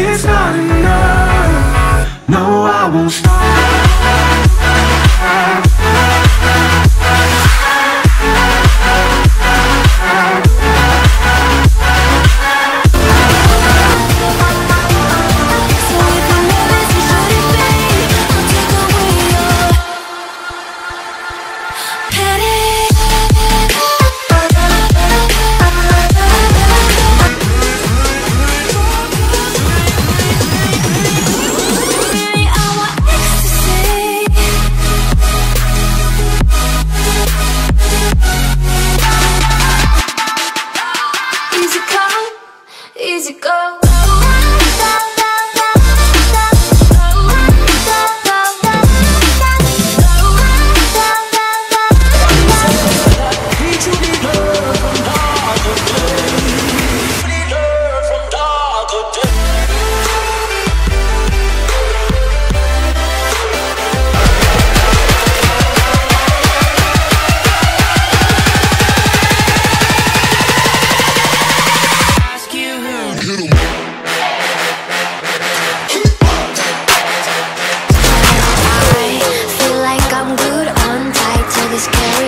it's not enough. No, I won't stop easy come, easy go. is carrying